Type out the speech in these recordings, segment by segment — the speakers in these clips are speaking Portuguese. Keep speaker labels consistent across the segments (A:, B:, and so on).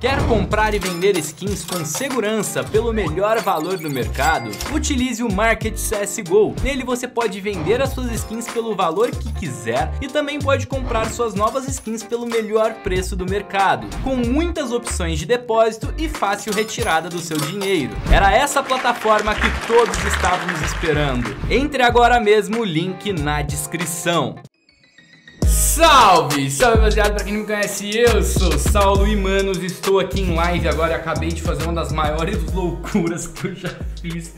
A: Quer comprar e vender skins com segurança pelo melhor valor do mercado? Utilize o Market CSGO. Nele você pode vender as suas skins pelo valor que quiser e também pode comprar suas novas skins pelo melhor preço do mercado, com muitas opções de depósito e fácil retirada do seu dinheiro. Era essa plataforma que todos estávamos esperando. Entre agora mesmo o link na descrição. Salve! Salve rapaziada, pra quem não me conhece, eu sou Saulo e manos, estou aqui em live agora e acabei de fazer uma das maiores loucuras que eu já fiz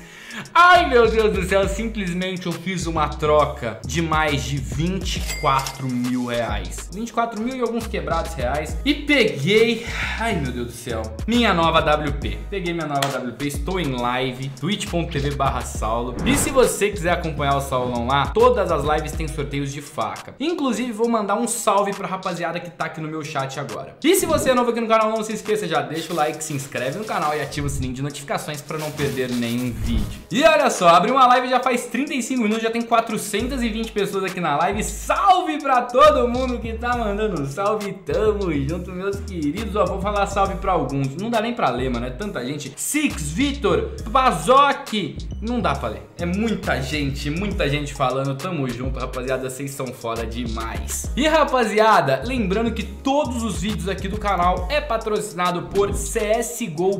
A: Ai meu Deus do céu, simplesmente eu fiz uma troca de mais de 24 mil reais. 24 mil e alguns quebrados reais. E peguei, ai meu Deus do céu, minha nova WP Peguei minha nova WP, estou em live, twitch.tv barra Saulo. E se você quiser acompanhar o Saulão lá, todas as lives têm sorteios de faca. Inclusive vou mandar um salve pra rapaziada que tá aqui no meu chat agora. E se você é novo aqui no canal, não se esqueça, já deixa o like, se inscreve no canal e ativa o sininho de notificações pra não perder nenhum vídeo e olha só, abri uma live já faz 35 minutos, já tem 420 pessoas aqui na live. Salve pra todo mundo que tá mandando salve, tamo junto, meus queridos. Ó, vou falar salve pra alguns, não dá nem pra ler, mano, é tanta gente. Six, Vitor, Bazoc, não dá pra ler. É muita gente, muita gente falando, tamo junto, rapaziada, vocês são foda demais. E rapaziada, lembrando que todos os vídeos aqui do canal é patrocinado por csgo.net,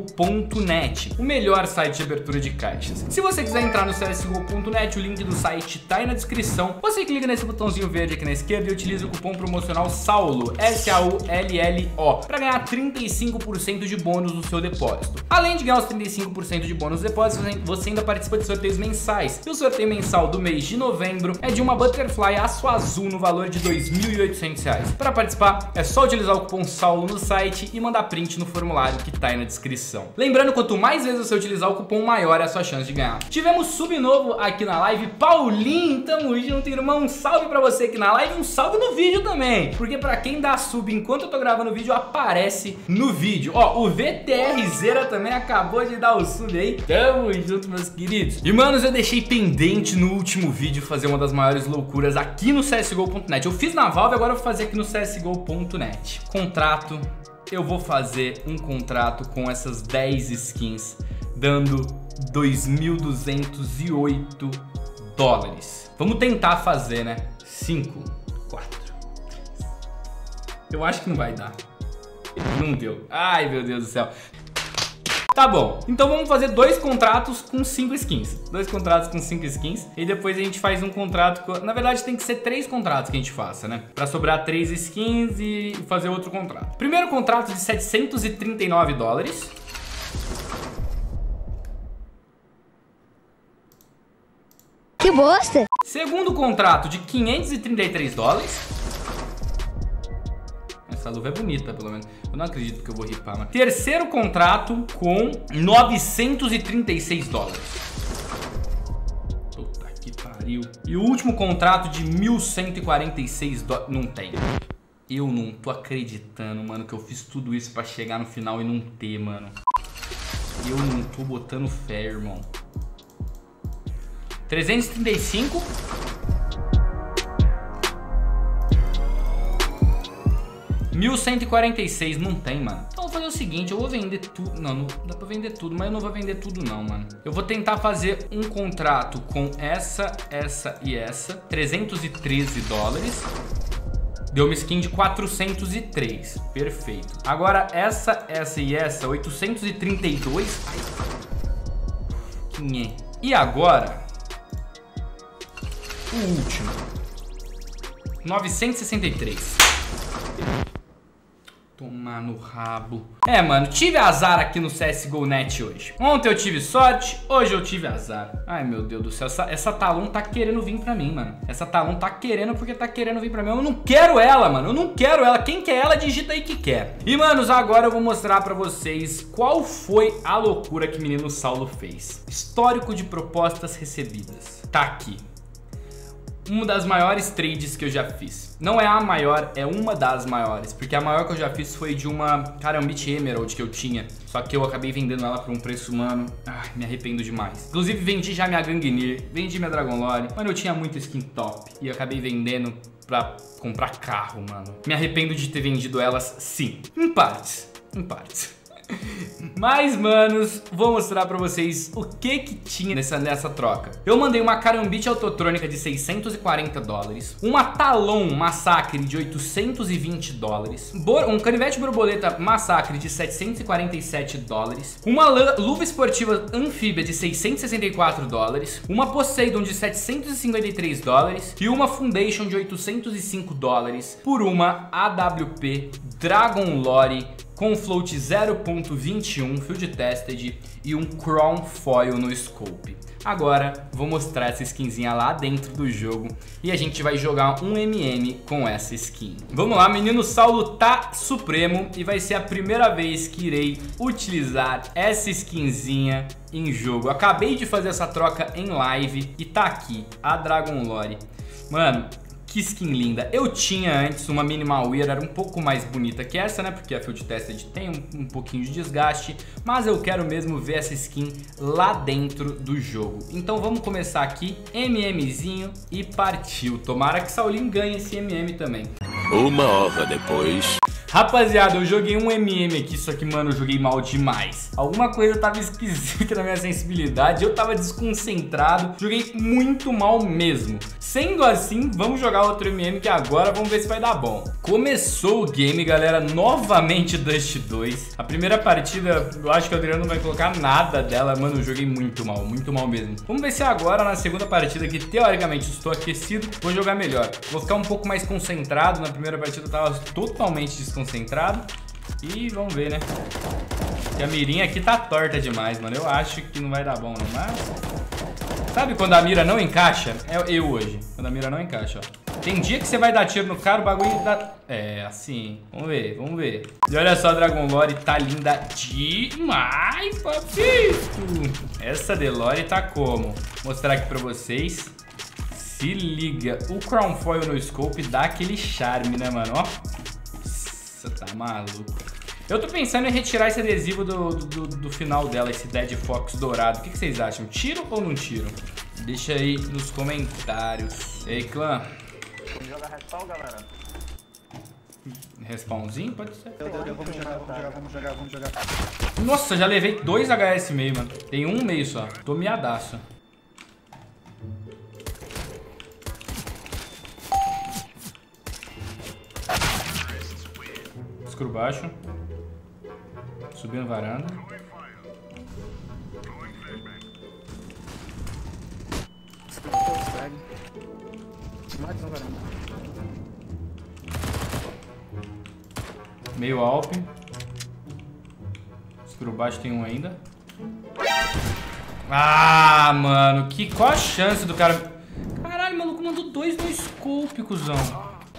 A: o melhor site de abertura de caixas. Se você quiser entrar no csgo.net, o link do site tá aí na descrição. Você clica nesse botãozinho verde aqui na esquerda e utiliza o cupom promocional SAULO, S-A-U-L-L-O, para ganhar 35% de bônus no seu depósito. Além de ganhar os 35% de bônus no depósito, você ainda participa de sorteios mensais. E o sorteio mensal do mês de novembro é de uma Butterfly Aço Azul no valor de R$ 2.800. Para participar, é só utilizar o cupom SAULO no site e mandar print no formulário que tá aí na descrição. Lembrando, quanto mais vezes você utilizar o cupom, maior é a sua chance de ganhar Tivemos sub novo aqui na live, Paulinho, tamo junto, irmão, um salve pra você aqui na live, um salve no vídeo também, porque pra quem dá sub enquanto eu tô gravando o vídeo, aparece no vídeo. Ó, o VTR Zera também acabou de dar o sub aí, tamo junto, meus queridos. E, manos, eu deixei pendente no último vídeo fazer uma das maiores loucuras aqui no CSGO.net. Eu fiz na Valve, agora eu vou fazer aqui no CSGO.net. Contrato, eu vou fazer um contrato com essas 10 skins, dando 2.208 dólares. Vamos tentar fazer, né? 5, 4. Eu acho que não vai dar. Não deu. Ai, meu Deus do céu. Tá bom, então vamos fazer dois contratos com cinco skins. Dois contratos com cinco skins. E depois a gente faz um contrato com... Na verdade tem que ser três contratos que a gente faça, né? Pra sobrar três skins e fazer outro contrato. Primeiro contrato de 739 dólares.
B: Que bosta!
A: Segundo contrato de 533 dólares. Essa luva é bonita, pelo menos. Eu não acredito que eu vou ripar, mas... Terceiro contrato com 936 dólares. Puta que pariu. E o último contrato de 1.146 dólares. Não tem. Eu não tô acreditando, mano, que eu fiz tudo isso pra chegar no final e não ter, mano. Eu não tô botando fé, irmão. 335. Mil cento e quarenta e seis, não tem, mano. Então eu vou fazer o seguinte, eu vou vender tudo. Não, não dá pra vender tudo, mas eu não vou vender tudo não, mano. Eu vou tentar fazer um contrato com essa, essa e essa. 313 dólares. Deu uma skin de 403. Perfeito. Agora essa, essa e essa, 832. Ai. E agora, o último. 963. Tomar no rabo. É, mano, tive azar aqui no CSGO Net hoje. Ontem eu tive sorte, hoje eu tive azar. Ai, meu Deus do céu, essa, essa Talon tá querendo vir pra mim, mano. Essa Talon tá querendo porque tá querendo vir pra mim. Eu não quero ela, mano, eu não quero ela. Quem quer ela, digita aí que quer. E, manos, agora eu vou mostrar pra vocês qual foi a loucura que o menino Saulo fez. Histórico de propostas recebidas. Tá aqui uma das maiores trades que eu já fiz. Não é a maior, é uma das maiores. Porque a maior que eu já fiz foi de uma, cara, um Beat Emerald que eu tinha. Só que eu acabei vendendo ela por um preço, mano, ai, me arrependo demais. Inclusive, vendi já minha Gangnir, vendi minha Dragon Lore. Mano, eu tinha muito skin top. E acabei vendendo pra comprar carro, mano. Me arrependo de ter vendido elas, sim. Em partes. em partes. Mas, manos, vou mostrar pra vocês o que que tinha nessa, nessa troca. Eu mandei uma Carambit autotrônica de 640 dólares, uma Talon Massacre de 820 dólares, um canivete borboleta Massacre de 747 dólares, uma luva esportiva anfíbia de 664 dólares, uma Poseidon de 753 dólares e uma Foundation de 805 dólares por uma AWP Dragon Lore com float 0.21 field tested e um Crown Foil no scope. Agora vou mostrar essa skinzinha lá dentro do jogo e a gente vai jogar um MM com essa skin. Vamos lá, menino Saulo tá supremo e vai ser a primeira vez que irei utilizar essa skinzinha em jogo. acabei de fazer essa troca em live e tá aqui, a Dragon Lore. Mano, que skin linda. Eu tinha antes uma Minimal Wear, era um pouco mais bonita que essa, né? Porque a Field Tested tem um, um, pouquinho de desgaste. Mas eu quero mesmo ver essa skin lá dentro do jogo. Então vamos começar aqui, MMzinho e partiu. Tomara que Saulinho ganhe esse MM também.
C: Uma hora depois...
A: Rapaziada, eu joguei um MM aqui, só que, mano, eu joguei mal demais. Alguma coisa tava esquisita na minha sensibilidade, eu tava desconcentrado, joguei muito mal mesmo. Sendo assim, vamos jogar outro MM que agora vamos ver se vai dar bom. Começou o game, galera, novamente Dust 2. A primeira partida, eu acho que o Adriano não vai colocar nada dela, mano, eu joguei muito mal, muito mal mesmo. Vamos ver se agora, na segunda partida, que teoricamente estou aquecido, vou jogar melhor. Vou ficar um pouco mais concentrado, na primeira partida eu tava totalmente desconcentrado concentrado. E vamos ver, né? Que a mirinha aqui tá torta demais, mano. Eu acho que não vai dar bom, não. Mas... Sabe quando a mira não encaixa? É eu hoje. Quando a mira não encaixa, ó. Tem dia que você vai dar tiro no cara, o bagulho dá... É, assim. Vamos ver, vamos ver. E olha só, a Dragon Lore tá linda demais, papito. Essa Delore tá como? Vou mostrar aqui pra vocês. Se liga. O Crown Foil no scope dá aquele charme, né, mano? Ó. Você tá maluco. Eu tô pensando em retirar esse adesivo do, do, do final dela, esse Dead Fox dourado. O que, que, vocês acham? Tiro ou não tiro? Deixa aí nos comentários. Ei, clã.
D: Vamos jogar respawn, galera?
A: Respawnzinho? Pode ser.
D: Deu, deu, deu. Vamos jogar, vamos jogar, vamos jogar, vamos jogar.
A: Nossa, já levei dois HS meio, mano. Tem um meio só. Tô miadaço. escuro baixo. Subindo varanda. Meio Alp. Escuro baixo tem um ainda. Ah, mano. Que, qual a chance do cara... Caralho, o maluco mandou dois no scope, cuzão.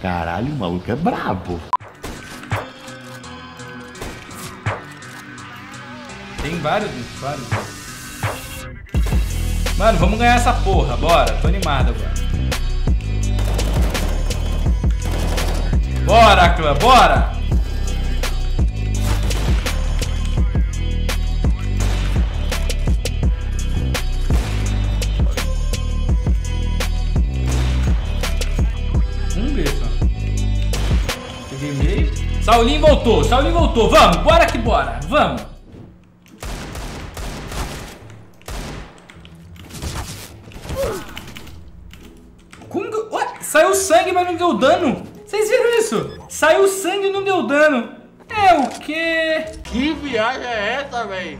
C: Caralho, o maluco é brabo.
A: Tem vários, vários. Mano, vamos ganhar essa porra, bora. Tô animado agora. Bora, clã, bora! Vamos ver só. Peguei meio. Saulinho voltou, Saulinho voltou. Vamos, bora que bora. Vamos. Saiu sangue, mas não deu dano. Vocês viram isso? Saiu sangue e não deu dano. É o quê?
D: Que viagem é essa, velho?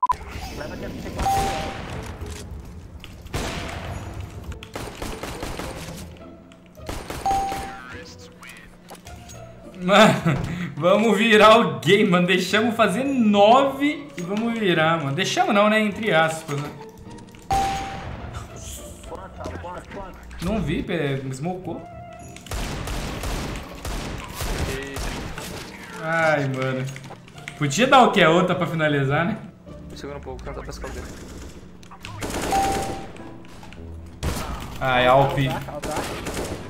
A: Mano, vamos virar o game, mano. Deixamos fazer nove e vamos virar, mano. Deixamos não, né? Entre aspas, né? Não vi, me smocou. Ai, mano. Podia dar o que? A outra pra finalizar, né?
D: Segura um pouco, canta pra escaldeira.
A: Ai, Alp.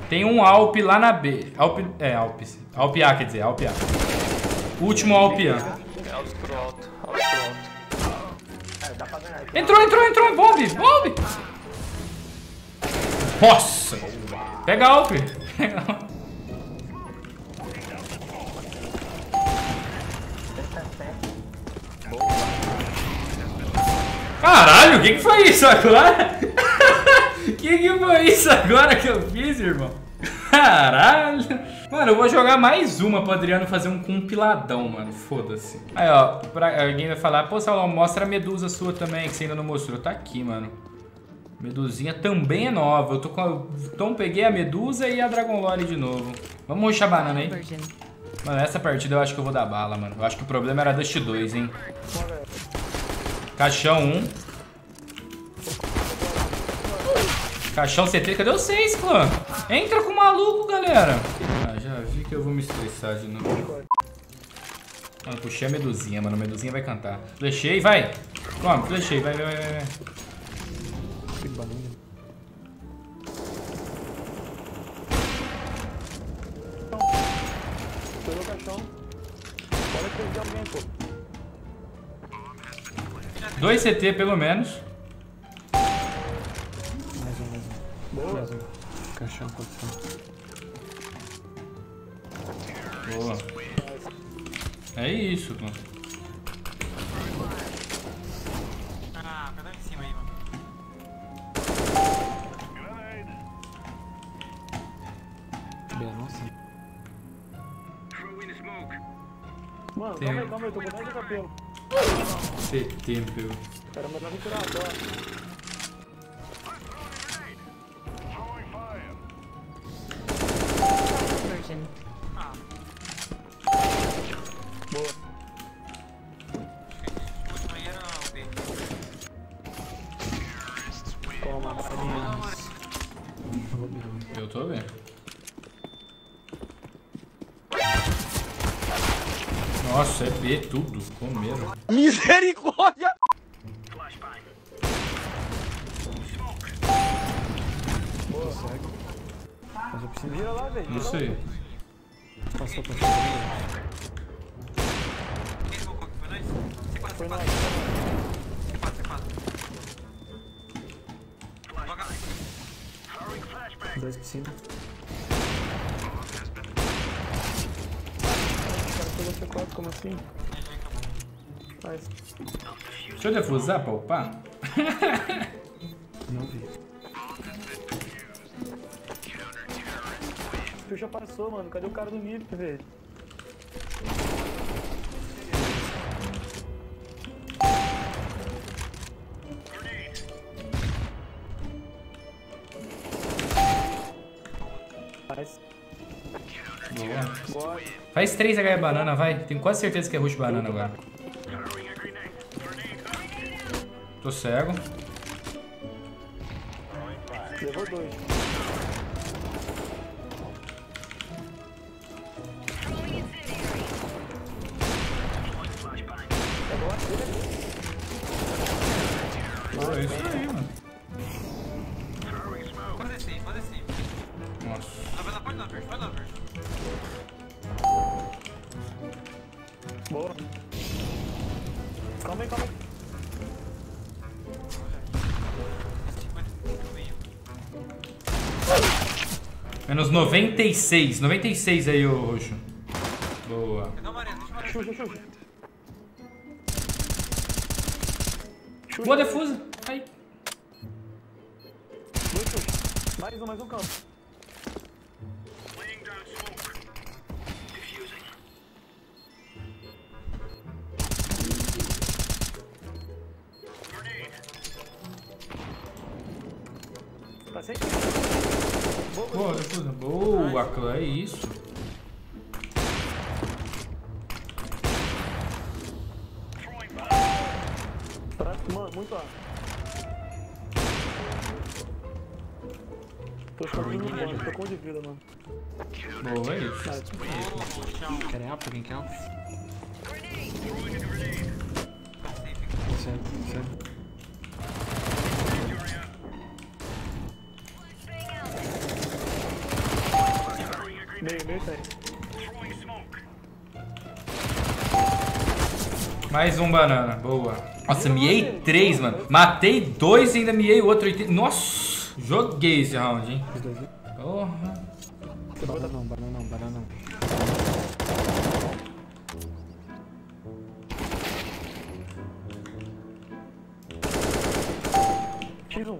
A: Tem um Alp lá na B. Alp. É, Alp. Alp A, quer dizer, Alp A. Último Alp A.
D: É alto pro alto. Alto pro alto.
A: Entrou, entrou, entrou. Bomb, bomb. Nossa. Pega Alp. Pega. Caralho, o que, que foi isso agora? Que, que foi isso agora que eu fiz, irmão? Caralho. Mano, eu vou jogar mais uma pro Adriano fazer um compiladão, mano. Foda-se. Aí, ó, pra, alguém vai falar, pô, Saulão, mostra a medusa sua também, que você ainda não mostrou. Tá aqui, mano. Medusinha também é nova. Eu tô com. Então peguei a Medusa e a Dragon Lore de novo. Vamos ruxar a banana aí. Mano, essa partida eu acho que eu vou dar bala, mano. Eu acho que o problema era Dust 2, hein? Caixão 1. Caixão CT, cadê vocês, clã? Entra com o maluco, galera. Ah, já vi que eu vou me estressar de novo. Mano, puxei a medusinha, mano. A medusinha vai cantar. Flechei, vai. Toma, flechei, vai, vai, vai, vai.
E: Pegou o caixão. Pode perder alguém, pô.
A: Dois CT, pelo menos.
F: Mais um, mais um. Mais um. Caixão, caixão.
A: Boa. É isso, clã.
D: Mano,
A: Tem-
E: calma aí, calma aí, tô com 10 HP.
A: CT, meu.
E: Cara, mas vai tirar
A: Nossa, é B tudo. Comeram.
E: Misericórdia!
F: Mas eu preciso.
E: Vira lá, velho.
A: Isso aí.
F: Passou, passou.
D: Quem smocou aqui? Foi nós? C4,
E: Foi
D: C4.
E: nós.
D: C4, C4. Joga.
F: Dois piscina.
E: O cara pegou C4, como assim? Mas,
A: Deixa eu defusar pra upar?
F: Não vi.
E: tu já passou, mano. Cadê o cara do MIP, velho?
A: Faz 3 HE banana, vai. Tenho quase certeza que é rush banana agora. Tô cego.
E: Levou dois.
A: Boa,
E: Calma aí, calma aí.
A: Menos 96. 96 aí, ô roxo. Boa. Boa defusa. Aí.
E: Mais um, mais um campo. Sem. Boa, boa.
A: Clã. É isso.
E: Pra- Mano, muito alto. Tô escondendo ponto, tô com um de vida, mano.
A: Boa, é isso.
E: Ah.
F: Querem alto? Alguém quer?
D: Safe.
F: Certo, certo.
E: Meio, meio sai.
A: Mais um banana, boa. Nossa, miei três, mano. Matei dois e ainda miei o outro. Nossa, joguei esse round, hein. Porra.
F: Banana não, banana não, banana não.
E: Tira um.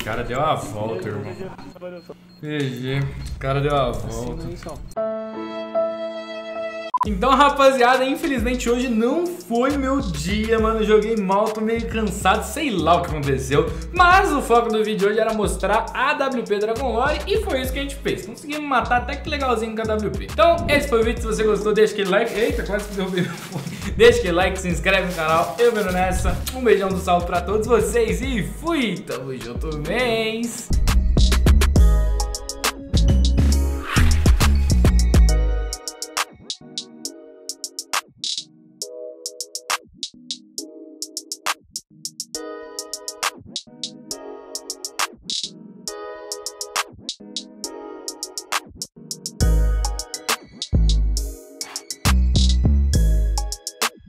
A: O cara deu a volta, irmão. GG. O cara deu a volta. Então, rapaziada, infelizmente hoje não foi meu dia, mano. Joguei mal, tô meio cansado, sei lá o que aconteceu. Mas o foco do vídeo hoje era mostrar a AWP Dragon Lore e foi isso que a gente fez. Conseguimos matar até que legalzinho com a AWP. Então, esse foi o vídeo. Se você gostou, deixa aquele like. Eita, quase que derrubei meu fone. Deixa aquele like, se inscreve no canal. Eu vendo nessa. Um beijão do salve pra todos vocês e fui. Tamo junto, mês.